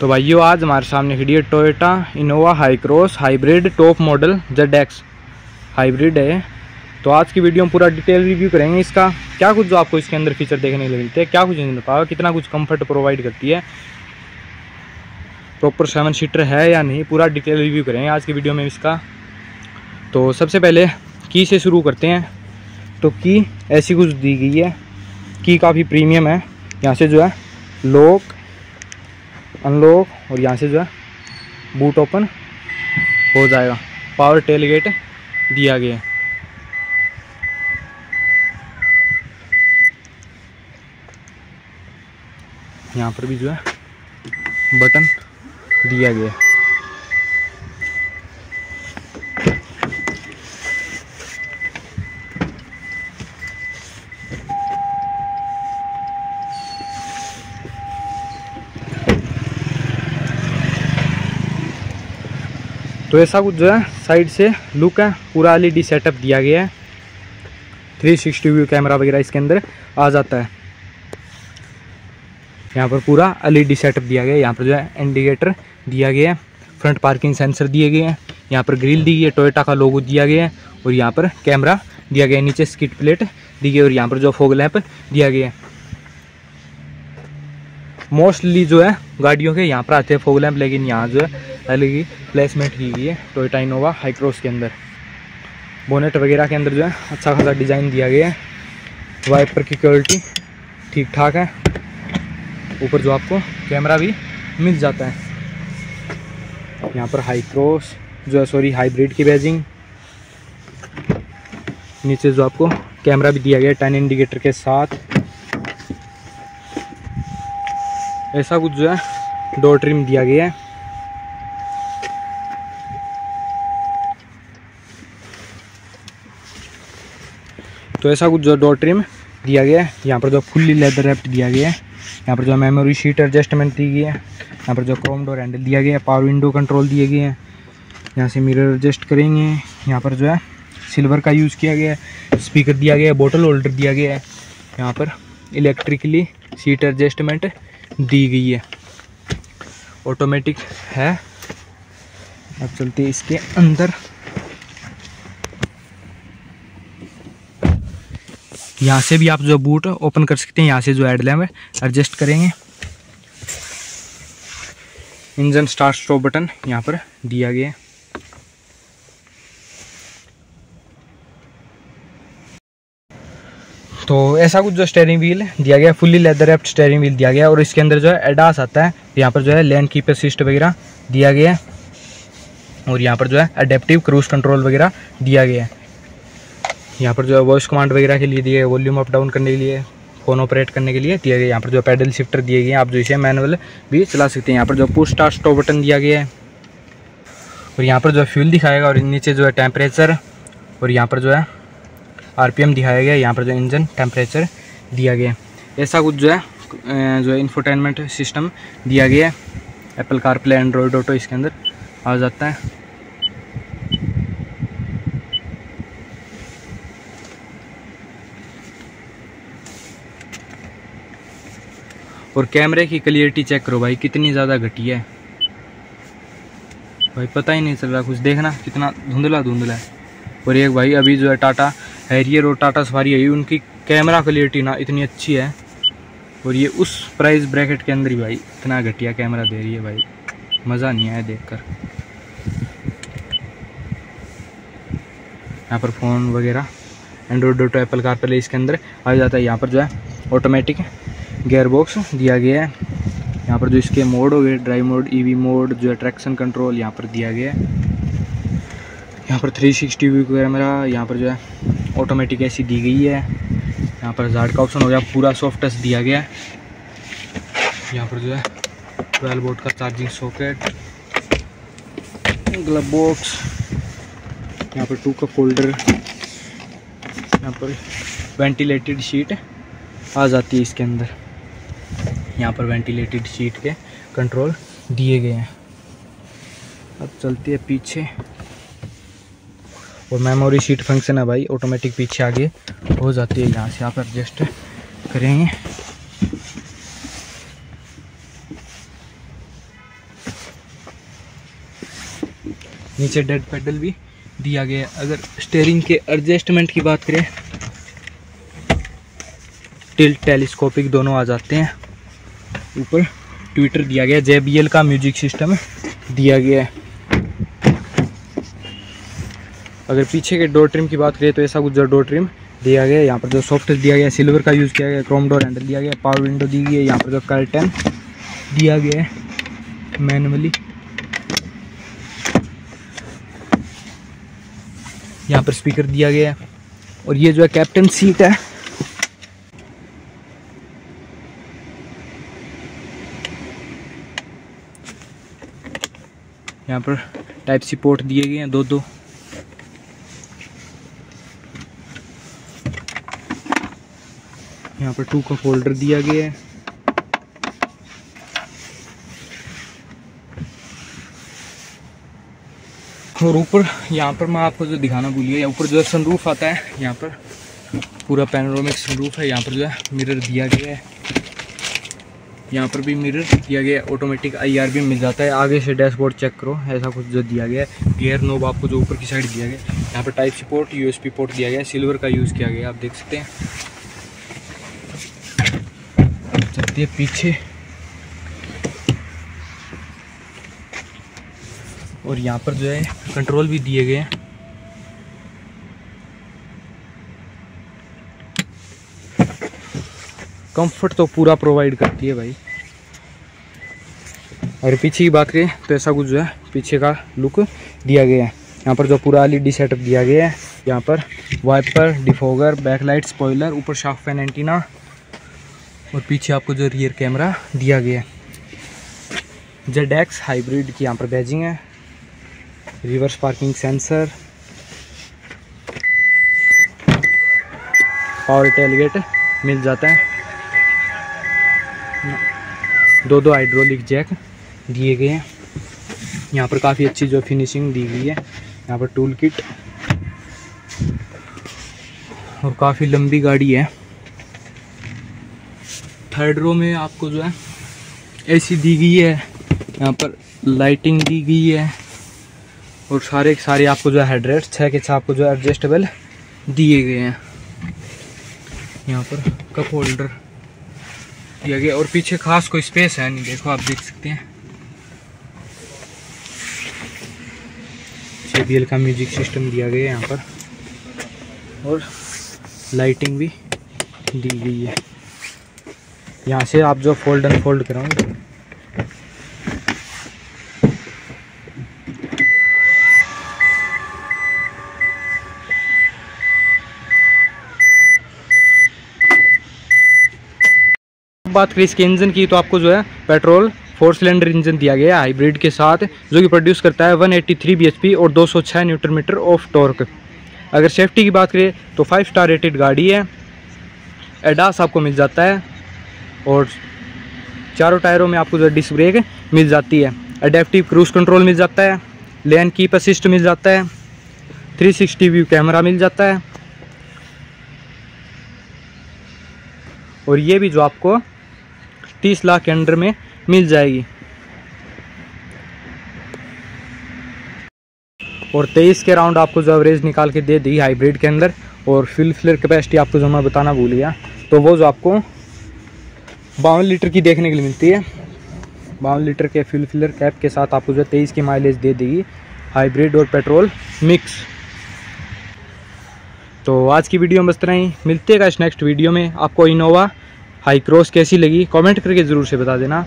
तो भाइयों, आज हमारे सामने खड़ी है Toyota Innova Hycross hybrid top model Z X hybrid है। तो आज की वीडियो में पूरा डिटेल रिव्यू करेंगे इसका। क्या कुछ जो आपको इसके अंदर फीचर देखने को मिलते हैं, क्या कुछ इंजन पावर कितना कुछ कंफर्ट प्रोवाइड करती है। प्रॉपर सेवन सीटर है या नहीं, पूरा डिटेल रिव्यू करेंगे आज की वीडियो में इसका। तो सबसे पहले की से शुरू करते हैं। तो की ऐसी कुछ दी गई है। की काफ़ी प्रीमियम है। यहाँ से जो है, लॉक अनलॉक और यहाँ से जो है बूट ओपन हो जाएगा। पावर टेल गेट दिया गया है। यहाँ पर भी जो है बटन दिया गया है। तो ऐसा कुछ जो है साइड से लुक है, पूरा एलईडी सेटअप दिया गया है। 360 व्यू कैमरा वगैरह इसके अंदर आ जाता है। यहाँ पर पूरा एलईडी सेटअप दिया गया है। यहाँ पर जो है इंडिकेटर दिया गया है। फ्रंट पार्किंग सेंसर दिए गए हैं। यहाँ पर ग्रिल दी गई है टोयोटा का लोगो दिया गया है। और यहाँ पर कैमरा दिया गया है। नीचे स्किट प्लेट दी गई और यहाँ पर जो फोग लैंप दिया गया है। मोस्टली जो है, गाड़ियों के यहाँ पर आते हैं फोग लैंप लेकिन यहाँ जो है अलग की प्लेसमेंट की गई है टोयोटा इनोवा हाईक्रोस के अंदर। बोनेट वगैरह के अंदर जो है अच्छा खासा डिज़ाइन दिया गया है। वाइपर की क्वालिटी ठीक ठाक है। ऊपर जो आपको कैमरा भी मिल जाता है। यहाँ पर हाई क्रॉस जो है सॉरी हाइब्रिड की बैजिंग नीचे जो आपको कैमरा भी दिया गया टेन इंडिकेटर के साथ। ऐसा कुछ जो है डोर ट्रिम दिया गया है। तो ऐसा कुछ जो डोर ट्रिम दिया गया है, यहाँ पर जो फुल्ली लेदर रेप्ट दिया गया है, यहाँ पर जो मेमोरी शीट एडजस्टमेंट दी गई है, यहाँ पर जो क्रोम डोर हैंडल दिया गया है पावर विंडो कंट्रोल दिए गए हैं, यहाँ से मिरर एडजस्ट करेंगे, यहाँ पर जो है सिल्वर का यूज़ किया गया है स्पीकर दिया गया है बोटल होल्डर दिया गया है, यहाँ पर इलेक्ट्रिकली सीट एडजस्टमेंट दी गई है। ऑटोमेटिक है। अब चलते इसके अंदर। यहाँ से भी आप जो बूट ओपन कर सकते हैं, यहाँ से जो एड लैम्प एडजस्ट करेंगे। इंजन स्टार्ट स्टॉप बटन यहाँ पर दिया गया है। तो ऐसा कुछ जो स्टेयरिंग व्हील दिया गया fully leather wrapped steering wheel दिया गया और इसके अंदर जो है एडास आता है, यहाँ पर जो है लैंड कीपर सिस्ट वगैरह दिया गया है, और यहाँ पर जो है अडेप्टिव क्रूज कंट्रोल वगैरह दिया गया है। यहाँ पर जो है वॉइस कमांड वगैरह के लिए दिए वॉल्यूम अप डाउन करने के लिए फ़ोन ऑपरेट करने के लिए दिया गया यहाँ पर जो पैडल शिफ्टर दिए गए हैं, आप जो इसे मैनुअल भी चला सकते हैं। यहाँ पर जो पुश स्टार्ट स्टॉप बटन दिया गया है। और यहाँ पर जो है फ्यूल दिखाएगा और नीचे जो है टेम्परेचर और यहाँ पर जो है आरपीएम दिखाया गया यहाँ पर जो इंजन टेम्परेचर दिया गया ऐसा कुछ जो है जो है इंफोटेनमेंट सिस्टम दिया गया है। Apple CarPlay Android Auto इसके अंदर आ जाता है। और कैमरे की क्लियरिटी चेक करो भाई, कितनी ज़्यादा घटिया है। भाई पता ही नहीं चल रहा, कुछ देखना, कितना धुंधला धुंधला है। और एक भाई, अभी जो है टाटा हैरियर और टाटा सफारी है उनकी कैमरा क्लियरिटी ना इतनी अच्छी है। और ये उस प्राइस ब्रैकेट के अंदर ही भाई, इतना घटिया कैमरा दे रही है भाई। मज़ा नहीं आया देख कर यहाँ पर फ़ोन वगैरह Android Auto Apple CarPlay इसके अंदर, आ जाता है। यहाँ पर जो है ऑटोमेटिक गेयर बॉक्स दिया गया है। यहाँ पर जो इसके मोड हो गए ड्राइव मोड ईवी मोड जो है ट्रैक्शन कंट्रोल यहाँ पर दिया गया है। यहाँ पर 360 सिक्सटी व्यू कैमरा यहाँ पर जो है ऑटोमेटिक ऐसी दी गई है। यहाँ पर जाट का ऑप्शन हो गया, पूरा सॉफ्ट टच दिया गया है। यहाँ पर जो है ट्वेल्व वोल्ट का चार्जिंग सॉकेट ग्लब बॉक्स यहाँ पर टू कप होल्डर यहाँ पर वेंटिलेटेड शीट आ जाती है इसके अंदर। यहाँ पर वेंटिलेटेड सीट के कंट्रोल दिए गए हैं। अब चलती है पीछे। और मेमोरी सीट फ़ंक्शन है भाई ऑटोमेटिक पीछे आगे हो जाती है, यहाँ से आप एडजस्ट करेंगे। नीचे डेड पेडल भी दिया गया है। अगर स्टेयरिंग के एडजस्टमेंट की बात करें टिल टेलीस्कोपिक दोनों आ जाते हैं। ऊपर ट्विटर दिया गया जे बी एल का म्यूज़िक सिस्टम दिया गया है। अगर पीछे के डोर ट्रिम की बात करें तो ऐसा कुछ जो डोर ट्रिम दिया गया यहाँ पर जो सॉफ्ट दिया गया सिल्वर का यूज़ किया गया क्रोम डोर हैंडल दिया गया पावर विंडो दी गई है, यहाँ पर जो कर्टन दिया गया है मैनुअली यहाँ पर स्पीकर दिया गया है। और ये जो है कैप्टन सीट है यहाँ पर टाइप सी पोर्ट दिए गए हैं, दो दो। यहाँ पर टू का फोल्डर दिया गया है। और ऊपर, यहाँ पर मैं आपको जो दिखाना भूलिए ऊपर जो है सनरूफ आता है, यहाँ पर पूरा पैनोरामिक सनरूफ है, यहाँ पर जो है मिरर दिया गया है। यहाँ पर भी मिरर दिया गया ऑटोमेटिक आईआर भी मिल जाता है। आगे से डैशबोर्ड चेक करो, ऐसा कुछ जो दिया गया है। गियर नोब आपको जो ऊपर की साइड दिया गया, यहाँ पर type C port USB port दिया गया सिल्वर का यूज़ किया गया, आप देख सकते हैं। चलती है पीछे। और यहाँ पर जो है कंट्रोल भी दिए गए हैं। कंफर्ट तो पूरा प्रोवाइड करती है भाई। और पीछे की बात करें तो ऐसा कुछ जो है, पीछे का लुक दिया गया है। यहाँ पर जो पूरा एलईडी सेटअप दिया गया है, यहाँ पर वाइपर डिफोगर बैकलाइट स्पॉइलर ऊपर शार्क फ़ैन एंटीना और पीछे आपको जो रियर कैमरा दिया गया है। जेड एक्स हाइब्रिड की यहाँ पर बैजिंग है। Reverse parking sensor power tailgate मिल जाता है। दो दो हाइड्रोलिक जैक दिए गए हैं। यहाँ पर काफ़ी अच्छी जो फिनिशिंग दी गई है। यहाँ पर टूल किट और काफ़ी लंबी गाड़ी है। थर्ड रो में आपको जो है एसी दी गई है। यहाँ पर लाइटिंग दी गई है। और सारे सारे आपको जो है छः के छः आपको जो एडजस्टेबल दिए गए हैं। यहाँ पर कप होल्डर दिया गया। और पीछे खास कोई स्पेस है नहीं, देखो आप देख सकते हैं। जे का म्यूज़िक सिस्टम दिया गया है यहाँ पर। और लाइटिंग भी दी गई है। यहाँ से आप जो फोल्ड अनफोल्ड कराओगे बात करें इसके इंजन की तो आपको जो है पेट्रोल, फोर सिलेंडर इंजन दिया गया है हाइब्रिड के साथ, जो कि प्रोड्यूस करता है 183 bhp और 206 न्यूटन मीटर ऑफ़ टॉर्क। अगर सेफ्टी की बात करें तो फाइव स्टार रेटेड गाड़ी है, एडास आपको मिल जाता है, और चारों टायरों में आपको जो डिस्क ब्रेक मिल जाती है। अडेप्टिव क्रूज कंट्रोल मिल जाता है लेन कीप असिस्ट मिल जाता है 360 व्यू कैमरा मिल जाता है। और ये भी जो आपको तीस लाख के अंडर में मिल जाएगी। और तेईस के राउंड आपको जो एवरेज निकाल के दे दी हाइब्रिड के अंदर, और फिल फिलर कैपेसिटी आपको जो मैं बताना भूल गया तो वो जो आपको बावन लीटर की देखने के लिए मिलती है। बावन लीटर के फिल फिलर कैप के साथ आपको जो तेईस की माइलेज दे देगी हाइब्रिड और पेट्रोल मिक्स तो आज की वीडियो में बस इतना ही। मिलते हैं इस नेक्स्ट वीडियो में। आपको इनोवा हाई क्रॉस कैसी लगी? कमेंट करके ज़रूर से बता देना।